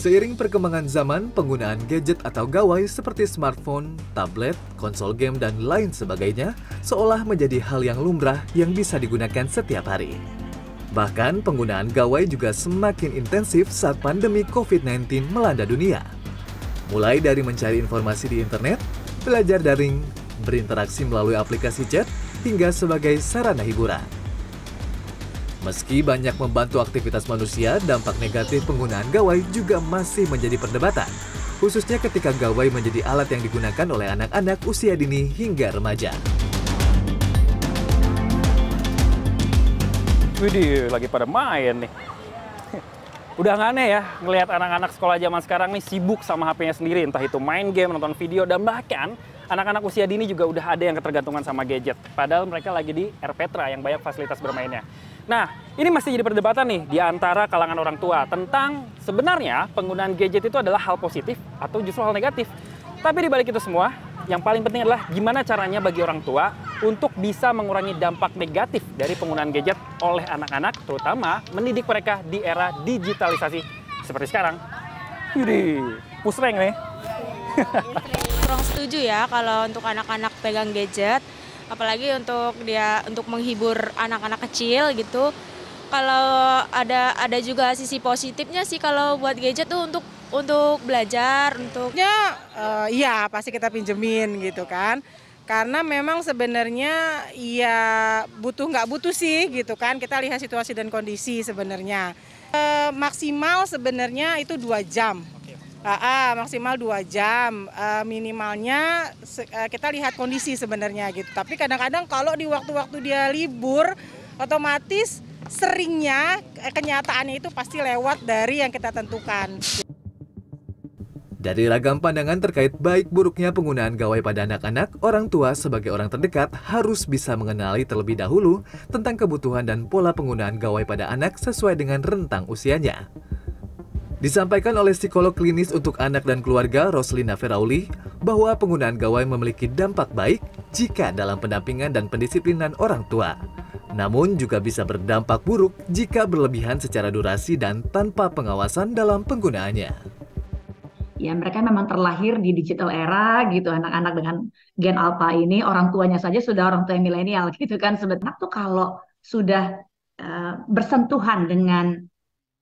Seiring perkembangan zaman, penggunaan gadget atau gawai seperti smartphone, tablet, konsol game, dan lain sebagainya seolah menjadi hal yang lumrah yang bisa digunakan setiap hari. Bahkan penggunaan gawai juga semakin intensif saat pandemi COVID-19 melanda dunia. Mulai dari mencari informasi di internet, belajar daring, berinteraksi melalui aplikasi chat, hingga sebagai sarana hiburan. Meski banyak membantu aktivitas manusia, dampak negatif penggunaan gawai juga masih menjadi perdebatan. Khususnya ketika gawai menjadi alat yang digunakan oleh anak-anak usia dini hingga remaja. Widih, lagi pada main nih. Udah nggak aneh ya ngelihat anak-anak sekolah zaman sekarang nih sibuk sama HP-nya sendiri, entah itu main game, nonton video, dan bahkan anak-anak usia dini juga udah ada yang ketergantungan sama gadget. Padahal mereka lagi di RPetra yang banyak fasilitas bermainnya. Nah, ini masih jadi perdebatan nih di antara kalangan orang tua tentang sebenarnya penggunaan gadget itu adalah hal positif atau justru hal negatif. Tapi di balik itu semua, yang paling penting adalah gimana caranya bagi orang tua untuk bisa mengurangi dampak negatif dari penggunaan gadget oleh anak-anak, terutama mendidik mereka di era digitalisasi seperti sekarang. Yudi, pusreng nih. Kurang setuju ya kalau untuk anak-anak pegang gadget, apalagi untuk dia untuk menghibur anak-anak kecil gitu. Kalau ada ada juga sisi positifnya sih kalau buat gadget tuh untuk untuk belajar, untuk Ya, uh, iya pasti kita pinjemin gitu kan. Karena memang sebenarnya ya butuh nggak butuh sih gitu kan. Kita lihat situasi dan kondisi sebenarnya. Uh, maksimal sebenarnya itu dua jam. Uh, uh, maksimal dua jam. Uh, minimalnya uh, kita lihat kondisi sebenarnya gitu. Tapi kadang-kadang kalau di waktu-waktu dia libur, otomatis seringnya kenyataannya itu pasti lewat dari yang kita tentukan. Dari ragam pandangan terkait baik buruknya penggunaan gawai pada anak-anak, orang tua sebagai orang terdekat harus bisa mengenali terlebih dahulu tentang kebutuhan dan pola penggunaan gawai pada anak sesuai dengan rentang usianya. Disampaikan oleh psikolog klinis untuk anak dan keluarga Roslina Ferauli bahwa penggunaan gawai memiliki dampak baik jika dalam pendampingan dan pendisiplinan orang tua. Namun juga bisa berdampak buruk jika berlebihan secara durasi dan tanpa pengawasan dalam penggunaannya. Ya mereka memang terlahir di digital era gitu. Anak-anak dengan gen alpha ini orang tuanya saja sudah orang tua milenial gitu kan. Sebenarnya tuh kalau sudah uh, bersentuhan dengan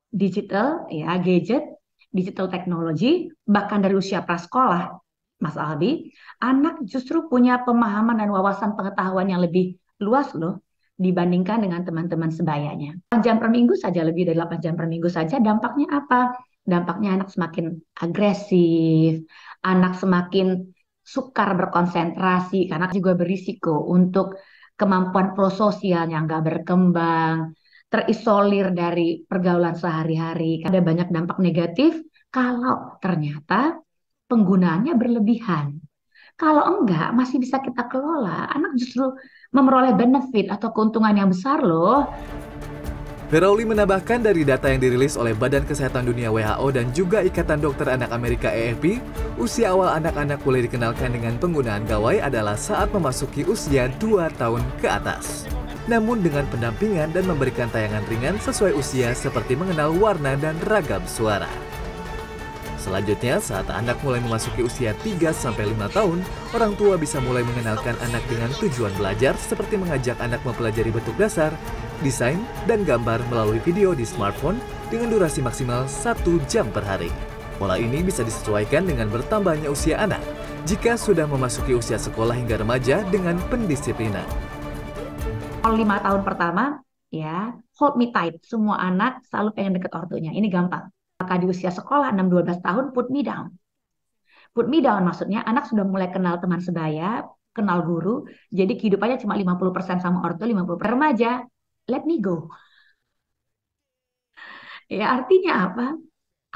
digital ya gadget digital teknologi bahkan dari usia prasekolah Mas Albi anak justru punya pemahaman dan wawasan pengetahuan yang lebih luas loh dibandingkan dengan teman-teman sebayanya. 8 jam per minggu saja lebih dari 8 jam per minggu saja dampaknya apa? dampaknya anak semakin agresif, anak semakin sukar berkonsentrasi karena juga berisiko untuk kemampuan prososial yang nggak berkembang, terisolir dari pergaulan sehari-hari. Ada banyak dampak negatif kalau ternyata penggunaannya berlebihan. Kalau enggak, masih bisa kita kelola. Anak justru memperoleh benefit atau keuntungan yang besar loh. Ferauli menambahkan dari data yang dirilis oleh Badan Kesehatan Dunia WHO dan juga Ikatan Dokter Anak Amerika EFP, usia awal anak-anak boleh dikenalkan dengan penggunaan gawai adalah saat memasuki usia 2 tahun ke atas. Namun dengan pendampingan dan memberikan tayangan ringan sesuai usia seperti mengenal warna dan ragam suara. Selanjutnya, saat anak mulai memasuki usia 3-5 tahun, orang tua bisa mulai mengenalkan anak dengan tujuan belajar seperti mengajak anak mempelajari bentuk dasar, desain, dan gambar melalui video di smartphone dengan durasi maksimal satu jam per hari. Pola ini bisa disesuaikan dengan bertambahnya usia anak jika sudah memasuki usia sekolah hingga remaja dengan pendisiplinan. Kalau lima tahun pertama, ya hold me tight. Semua anak selalu pengen deket ortunya. Ini gampang. Maka di usia sekolah 6-12 tahun, put me down. Put me down maksudnya anak sudah mulai kenal teman sebaya, kenal guru, jadi kehidupannya cuma 50% sama ortu, 50% remaja let me go. Ya artinya apa?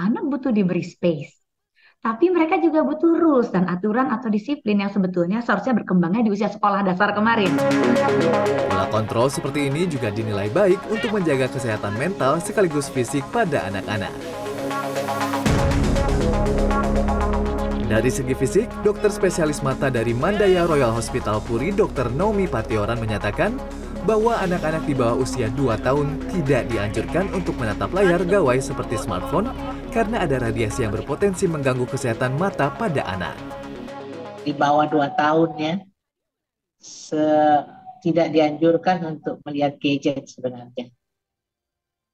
Anak butuh diberi space. Tapi mereka juga butuh rules dan aturan atau disiplin yang sebetulnya seharusnya berkembangnya di usia sekolah dasar kemarin. Pola kontrol seperti ini juga dinilai baik untuk menjaga kesehatan mental sekaligus fisik pada anak-anak. Dari segi fisik, dokter spesialis mata dari Mandaya Royal Hospital Puri, Dr. Naomi Patioran menyatakan bahwa anak-anak di bawah usia 2 tahun tidak dianjurkan untuk menatap layar gawai seperti smartphone karena ada radiasi yang berpotensi mengganggu kesehatan mata pada anak. Di bawah 2 tahun ya, se tidak dianjurkan untuk melihat gadget sebenarnya.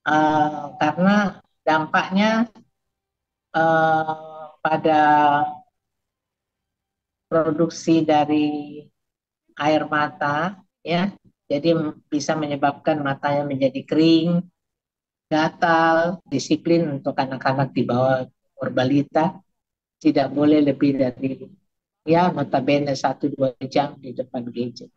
Uh, karena dampaknya uh, pada produksi dari air mata ya jadi bisa menyebabkan matanya menjadi kering gatal disiplin untuk anak-anak di bawah umur balita tidak boleh lebih dari ya notabene satu dua jam di depan gadget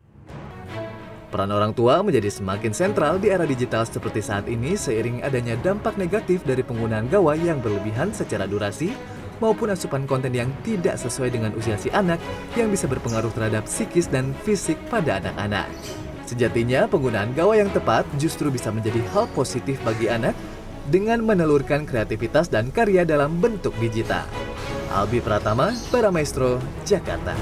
Peran orang tua menjadi semakin sentral di era digital seperti saat ini seiring adanya dampak negatif dari penggunaan gawai yang berlebihan secara durasi maupun asupan konten yang tidak sesuai dengan usia si anak yang bisa berpengaruh terhadap psikis dan fisik pada anak-anak. Sejatinya, penggunaan gawai yang tepat justru bisa menjadi hal positif bagi anak dengan menelurkan kreativitas dan karya dalam bentuk digital. Albi Pratama, Para Maestro, Jakarta.